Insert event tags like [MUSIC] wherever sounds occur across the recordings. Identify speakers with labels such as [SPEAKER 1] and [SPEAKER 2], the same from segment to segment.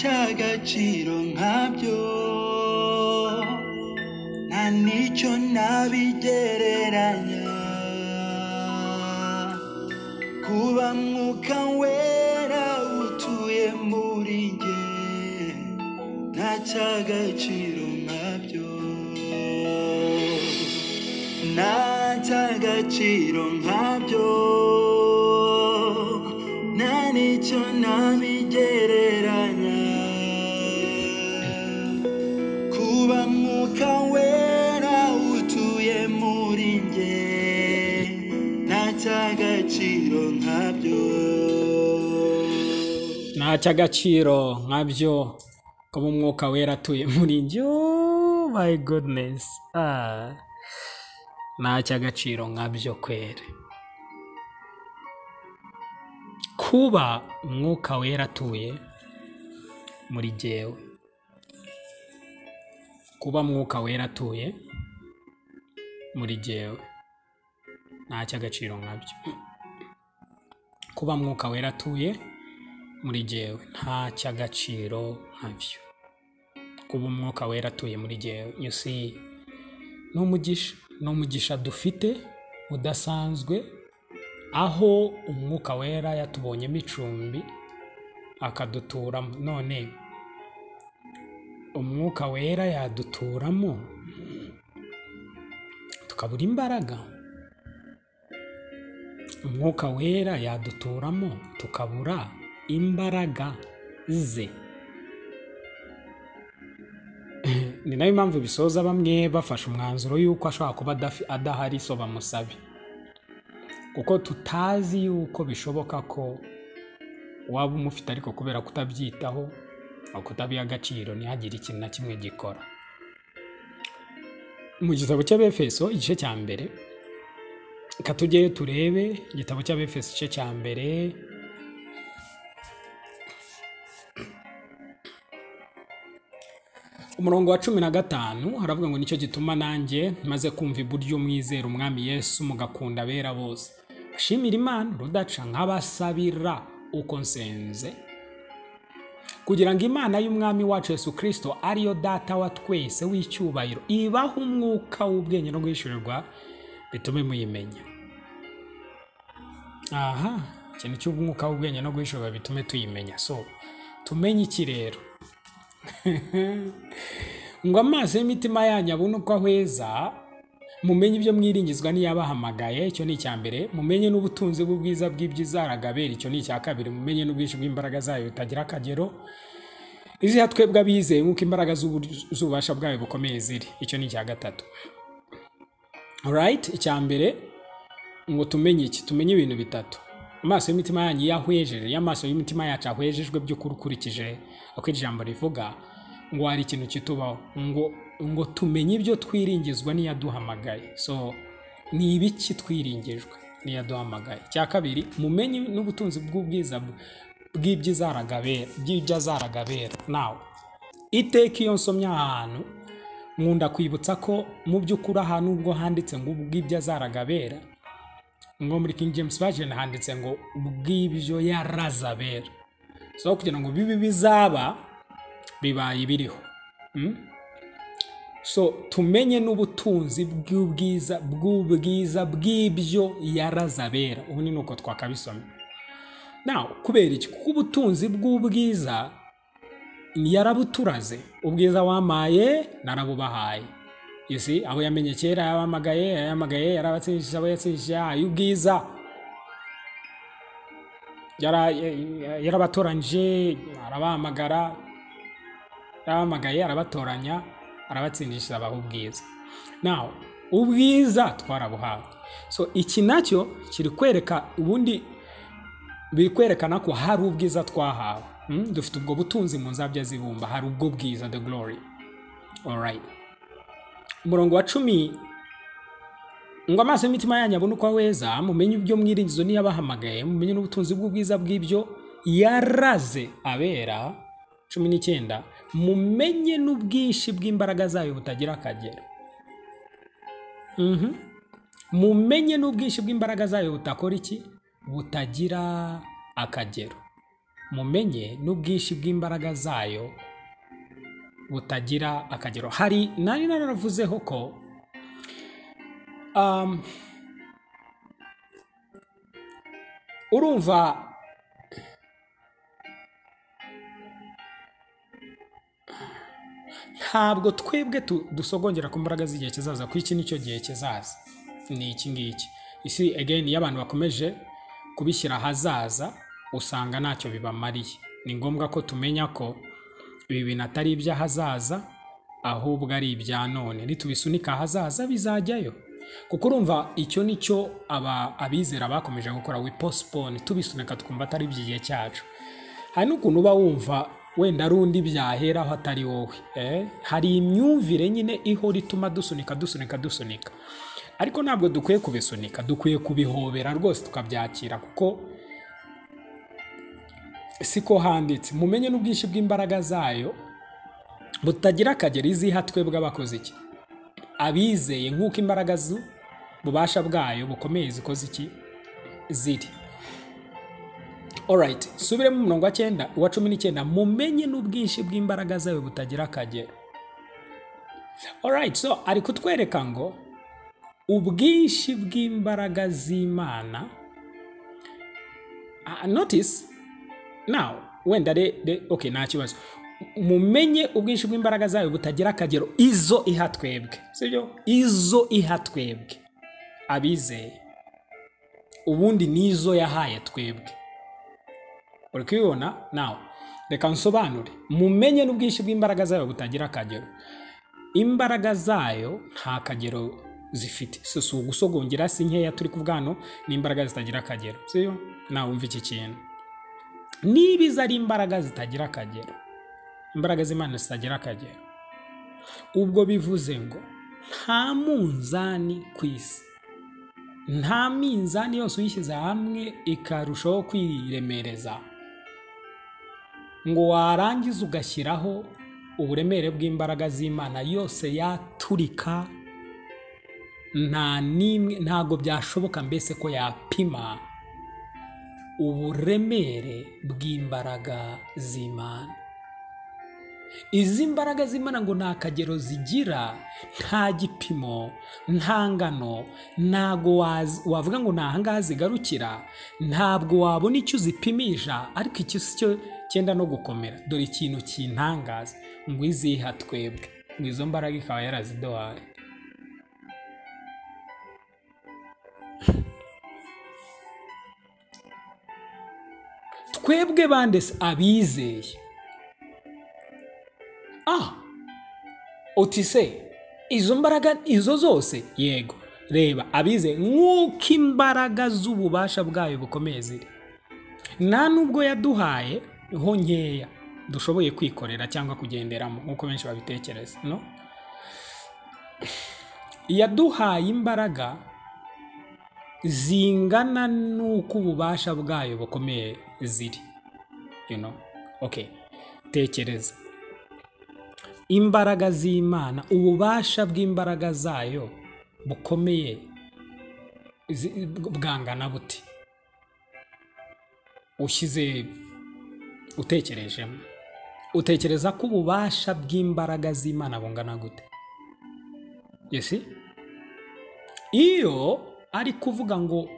[SPEAKER 1] cy'agaciro nkabyo nta n'icyo nabigereranya kuba mwuka wera utuye muri njye. Nta cy'agaciro nkabyo nta cy'agaciro nkabyo nabigereranya kuba mwuka wera utuye muri njye nta cy'agaciro nkabyo.
[SPEAKER 2] Nta cy'agaciro nkabyo kuba umwuka wera atuye muri njye. Oh my goodness. Ah. nta cy'agaciro nkabyo kwere kuba umwuka wera atuye muri jyewe. Kuba mwuka wera atuye muri jyewe. Nta cy'agaciro nkabyo. Kuba mwuka wera atuye muri jyewe. Nta cy'agaciro nkabyo. Kuba umwuka wera atuye muri jyewe. You ni umugisha ni umugisha dufite udasanzwe aho umwuka wera yatubonyemo icumbi akaduturamo none umwuka wera yaduturamo tukabura imbaraga. Umwuka wera yaduturamo tukabura imbaraga ze. [LAUGHS] Ni na yo mpamvu bisoza bamwe bafashe umwanzuro y'uko ashobora kuba adahari so bamusabe. Kuko tutazi yuko bishoboka ko waba umufite ariko kubera kutabyitaho kutabiha agaciro ntihagire ikintu na kimwe gikora. Mu gitabo cy'abefeso igice cya mbere tujyeyo turebe igitabo cy'abefeso igice cya mbere umurongo wa cumi na gatanu haravuga ngo ni cyo gituma nanjye maze kumva iburyo mwizera umwami yesu mugakunda abera bose. Ashimira imana rudaca nk'abasabira uko nsenze. Kugira ngo imana y'umwami wacu yesu kirisito ariyo data wa twese w'icyubahiro ibaho umwuka w'ubwenge no guhishurirwa bitume muyimenya. Aha ikintu cy'umwuka w'ubwenge no guhishurirwa bitume tuyimenya. So tumenye iki rero? [LAUGHS] Ngo amaso y'imitima yanyu abone uko ahweza mumenye ibyo mwiringizwa n'iyabahamagaye icyo ni icya mbere mumenye n'ubutunzi bw'ubwiza bw'ibyizaragabera icyo ni icya kabiri mumenye n'ubwinshi bw'imbaraga zayo butagira akagero. Iziha twebwe abizeye nk'uko imbaraga z'ubu- z'ububasha bwayo bukomeye ziri icyo ni icya gatatu. Icya mbere ngo tumenye iki tumenye ibintu bitatu. Amaso y'imitima yanyu iyo ahwejeje iyo amaso y'imitima yacu ahwejejwe by'ukuri ukurikije uko ijambo rivuga ngo hari ikintu kitubaho ngo ngo tumenye ibyo twiringizwa n'iyaduhamagaye. So ni ibiki twiringijwe n'iyaduhamagaye? Icya kabiri mumenye n'ubutunzi bw'ubwiza bw- bw'iby'izaragabera by'iby'azaragabera. Nawe iteka iyo nsomye ahantu nkunda kwibutsa ko mu by'ukuri ahantu ubwo handitse ngo ubw'iby'azaragabera ngo muri King James Version handitse ngo ubw'ibyo yarazabera. So kugira ngo bibi bizaba bibaye biriho. Mm? So tumenye n'ubutunzi bw'ubwiza bw'ubwiza bw'ibyo yarazabera ubu ni nuko twakabisomye now kubera iki? Kuko ubutunzi bw'ubwiza yarabuturaze. Ubwiza wamaye narabubahaye. See? Abo yamenye kera yabahamagaye yahamagaye yarabatsindishije abo yatsindishije yahaye ubwiza Yara- yarabatoranyije arabahamagara yarabahamagaye arabatoranya. Arabatsindishiriza abaha ubwiza. Nawe ubwiza twarabuhawe. So iki na cyo kiri kwereka ubundi biri kwerekana ko hari ubwiza twahawe. Mm, dufite ubwo butunzi mu nzabya zibumba. Hari ubwo bwiza the glory. Alright umurongo wa cumi ngo amaso y'imitima yanyu abone uko aweza mumenye ibyo mwiringizo n'iyabahamagaye mumenye n'ubutunzi bw'ubwiza bw'ibyo yaraze abera. Cumi n'icyenda mumenye n'ubwinshi bw'imbaraga zayo butagira akagero. Mhm. mumenye n'ubwinshi bw'imbaraga zayo butakora iki? Butagira akagero. Mumenye n'ubwinshi bw'imbaraga zayo butagira akagero. Hari nari naravuzeho ko um, urumva ntabwo twebwe dusogongera ku mbaraga z'igihe kizaza ko iki ni cyo gihe kizaza. Ni iki ngiki? Isi again iyo abantu bakomeje kubishyira ahazaza usanga ntacyo bibamariye. Ni ngombwa ko tumenya ko ibi bintu atari iby'ahazaza ahubwo ari ibya none. Nitubisunika ahazaza bizajyayo. Kuko urumva icyo ni cyo abizera bakomeje gukora we postpone. Tubisunika twumva atari iby'igihe cyacu. Hari n'ukuntu uba wumva wenda ari undi byaheraho atari wowe. Eh? hari imyumvire nyine ihora ituma dusunika dusunika dusunika. Ariko ntabwo dukwiye kubisunika dukwiye kubihobera rwose tukabyakira kuko siko handitse. Mumenye n'ubwinshi bw'imbaraga zayo butagira akagero iziha twebwe abakoze iki? Abizeye nk'uko imbaraga z'ububasha bwayo bukomeye zikoze iki ziri. Alright subiremo umurongo wa cyenda uwa cumi n'icyenda. Mumenye n'ubwinshi bw'imbaraga zayo butagira akagero. Alright so ari kutwereka ngo ubwinshi bw'imbaraga z'imana Ah, notice now wenda okay nta kibazo. Mumenye ubwinshi bw'imbaraga zayo butagira akagero izo iha twebwe. Sibyo? Izo iha twebwe. Abizeye ubundi nizo yahaye twebwe. Uri kubibona nawe reka nsobanure. Mumenye n'ubwinshi bw'imbaraga zayo butagira akagero. Imbaraga zayo nta kagero zifite. Si ugusogongera si nkeya turi ku bwano ni imbaraga zitagira akagero. Siyo nawe wumva iki kintu. Niba izo ari imbaraga zitagira akagero imbaraga z'imana zitagira akagero ubwo bivuze ngo nta munzani ku isi. Nta minzani yose uyishyize hamwe ikarushaho kwiremereza. Ngo warangiza ugashyiraho uburemere bw'imbaraga z'imana yose yaturika ntabwo byashoboka mbese ko yapima uburemere bw'imbaraga z'imana. Izi mbaraga z'imana ngo nta kagero zigira nta gipimo nta ngano ntabwo wavuga ngo ni ahangaha zigarukira ntabwo wabona icyo uzipimisha ariko icyo si cyo cyenda no gukomera. Dore ikintu kintangaza ngo iziha twebwe ngo izo mbaraga ikaba yaraziduhaye. [LAUGHS] Twebwe bandese abizeye. Ah uti se izo mbaraga izo zose yego. Reba abize nk'uko imbaraga z'ububasha bwayo bukomeye ziri. Nta nubwo yaduhaye ho nkeya. Dushoboye kwikorera cyangwa kugenderamo nk'uko benshi babitekereza no? Yaduhaye imbaraga zingana n'uko ububasha bwayo bukomeye ziri. You know? Okay. Tekereza. Imbaraga z'imana ububasha bw'imbaraga zayo bukomeye bwangana buti? Ushyize utekerejemo utekereza ko ububasha bw'imbaraga z'imana bungana gute? Yesi iyo ari kuvuga ngo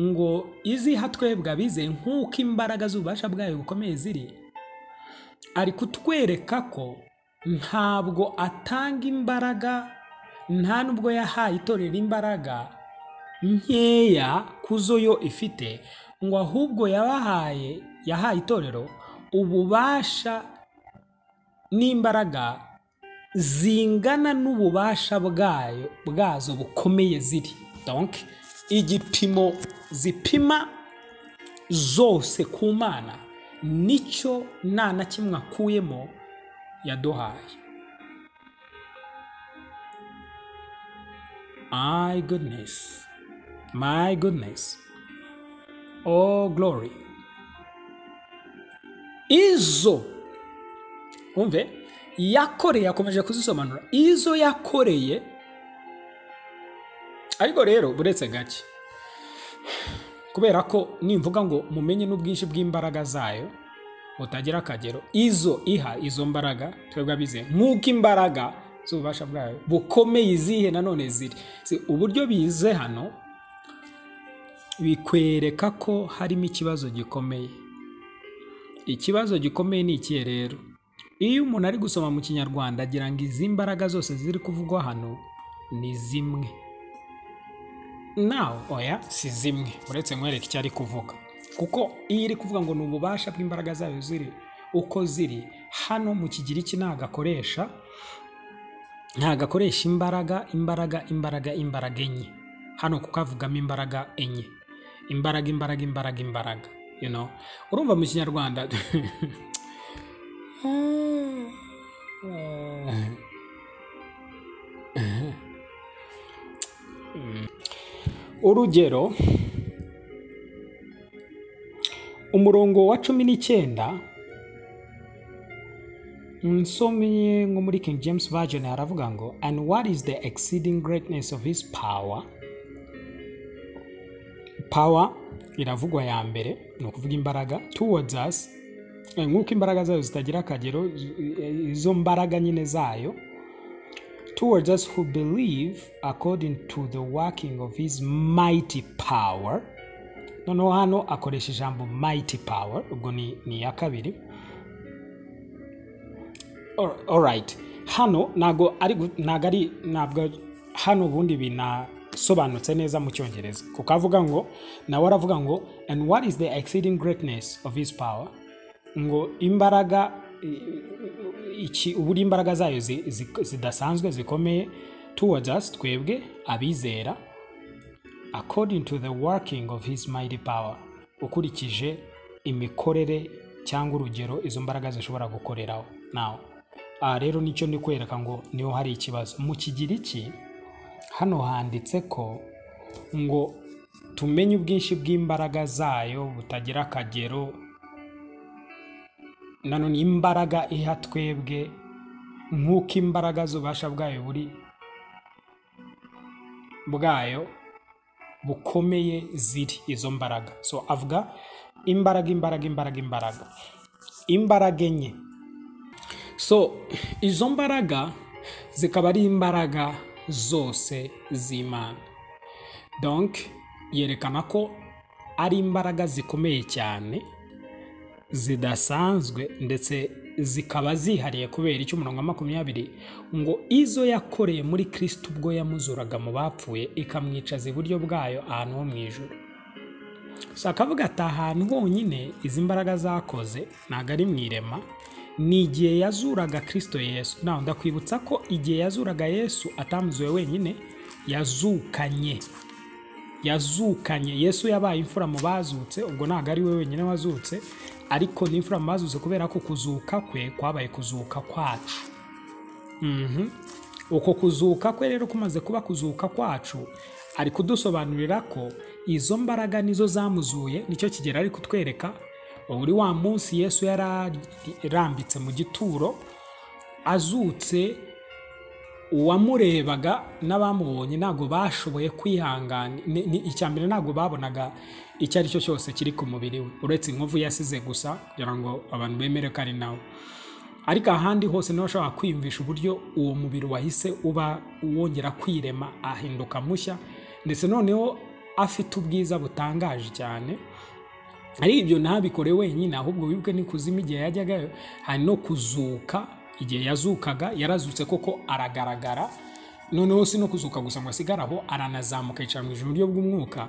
[SPEAKER 2] ngo iziha twebwe abize nk'uko imbaraga z'ububasha bwayo bukomeye ziri ari kutwereka ko ntabwo atanga imbaraga nta nubwo yahaye itorero imbaraga nkeya ku zo yo ifite ngo ahubwo yabahaye yahaye itorero ububasha n'imbaraga zingana n'ububasha bwayo bwazo bukomeye ziri. Donc igipimo zipima zose ku mana ni cyo nta na kimwe akuyemo yaduhaye my goodness. My goodness. Oh glory. Izo umve yakoreye akomeje kuzisobanura izo yakoreye ariko rero buretse gake kubera ko nimvuga ngo mumenye n'ubwinshi bw'imbaraga zayo butagira akagero. Izo iha izo mbaraga twebwe abize nk'uko imbaraga z'ububasha bwayo bukomeye izihe nanone ziri? Uburyo bize hano bikwereka ko harimo ikibazo gikomeye. Ikibazo gikomeye ni ikihe rero? Iyo umuntu ari gusoma mu kinyarwanda agira ngo izi mbaraga zose ziri kuvugwa hano ni zimwe. Nawe oya si zimwe. Uretse nkwereka icyo ari kuvuga. Kuko iyo iri kuvuga ngo ni ububasha bw'imbaraga zayo ziri uko ziri hano mu kigiriki ntabwo akoresha ntabwo akoresha imbaraga imbaraga imbaraga imbaraga enye. Hano kuko avugamo imbaraga enye. Imbaraga imbaraga imbaraga imbaraga urumva mu kinyarwanda? [LAUGHS] Urugero umurongo wa cumi n'icyenda. Nsomye nko muri king james version haravuga ngo and what is the exceeding greatness of his power? Power iravugwa ya mbere ni ukuvuga imbaraga towards us Eh, nk'uko imbaraga zayo zitagira akagero izo mbaraga nyine zayo towards us who believe according to the working of his mighty power. Noneho hano akoresha ijambo mighty power ubwo ni, iya kabiri. Alright hano ntago ari ntabwo hano ubundi binasobanutse neza mu cyongereza. Kuko avuga ngo nawe aravuga ngo and what is the exceeding greatness of his power? Ngo imbaraga iki uburyo imbaraga zayo zi- zi- zidasanzwe zikomeye. Towards us twebwe abizera. According to the working of his mighty power ukurikije imikorere cyangwa urugero izo mbaraga zishobora gukoreraho. Nawe aha rero ni cyo ndi kwereka ngo ni ho hari ikibazo. Mu kigiriki hano handitse ko ngo tumenye ubwinshi bw'imbaraga zayo butagira akagero nanone imbaraga iha twebwe nk'uko imbaraga z'ububasha bwayo buri bwayo bukomeye ziri izo mbaraga. So avuga imbaraga imbaraga imbaraga imbaraga. Imbaraga enye. So izo mbaraga zikaba ari imbaraga zose z'imana. Donc yerekana ko ari imbaraga zikomeye cyane zidasanzwe ndetse zikaba zihariye kubera icyo umurongo wa makumyabiri ngo izo yakoreye muri kirisito ubwo yamuzuraga mu bapfuye ikamwicaza iburyo bwayo ahantu ho mu ijoro si akavuga ati ahantu honyine izi mbaraga zakoze ntabwo ari mu irema. Ni igihe yazuraga kirisito yesu. Nawe ndakwibutsa ko igihe yazuraga yesu atamuzuye wenyine yazukanye. Yazukanye. Yesu yabaye imfura mu bazutse ubwo ntabwo ari we wenyine wazutse ariko ni imfura mu bazutse kubera ko kuzuka kwe kwabaye kuzuka kwacu. Mhm. uko kuzuka kwe rero kumaze kuba kuzuka kwacu ari kudusobanurira ko izo mbaraga nizo zamuzuye ni cyo kigero ari kutwereka. Uri wa munsi yesu yararambitse mu gituro azutse uwamurebaga n'abamubonye ntabwo bashoboye kwihangana. Ni- ni- icya mbere ntabwo babonaga icyo ari cyo cyose kiri ku mubiri we. Uretse inkovu yasize gusa kugira ngo abantu bemere ko ari nawe. Ariko ahandi hose ni ho ashobora kwiyumvisha uburyo uwo mubiri wahise uba wongera kwirema ahinduka mushya. Ndetse noneho afite ubwiza butangaje cyane. Ari ibyo ntabikore wenyine ahubwo wibuke n'ikuzimu igihe yajyagayo hari no kuzuka igihe yazukaga yarazutse koko aragaragara. Noneho si no kuzuka gusa ngo asigare aho aranazamuka yicara mu ijoro buryo bw'umwuka.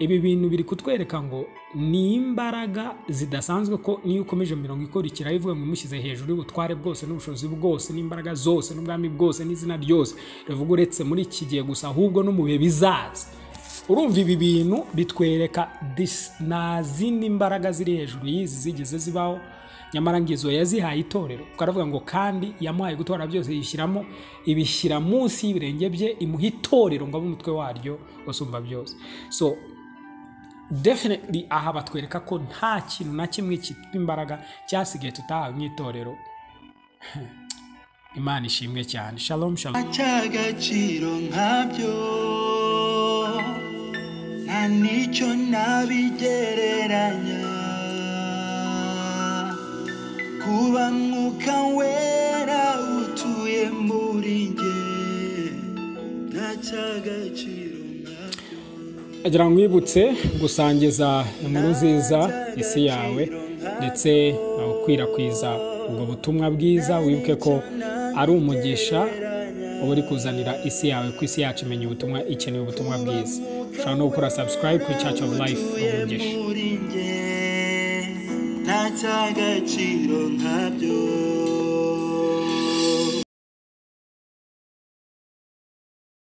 [SPEAKER 2] Ibi bintu biri kutwereka ngo ni imbaraga zidasanzwe ko niyo ukomeje mirongo ikurikira ivuga ngo imushyize hejuru y'ubutware bwose n'ubushobozi bwose n'imbaraga zose n'ubwami bwose n'izina ryose. Rivuga uretse muri iki gihe gusa ahubwo no mu bihe bizaza. Urumva ibi bintu bitwereka nta zindi mbaraga ziri hejuru y'izi zigeze zibaho. Nyamara ngo izo yazihaye itorero aravuga ngo kandi yamuhaye gutora byose yishyiramo ibishyira munsi y'ibirenge bye imuha itorero ngo abe umutwe waryo usumba byose. So definitely aha batwereka ko nta kintu na kimwe cyitwa imbaraga cyasigaye tutahawe nk'itorero. Imana ishimwe cyane. Shalom shalom.
[SPEAKER 1] Cy'agaciro nkabyo nta n'icyo nabigereranya. Kuba mwuka wera utuye muri nge nta cy'agaciro
[SPEAKER 2] agira ngo nkwibutse gusangiza inkuru nziza isi yawe ndetse gukwirakwiza ubwo butumwa bwiza wibuke ko ari umugisha uba uri kuzanira isi yawe ku isi yacu imenya ubutumwa ikeneye ubutumwa bwiza. Ushobora no gukora subscribe kuri church of life umugisha.
[SPEAKER 1] Muri nge nta cy'agaciro nkabyo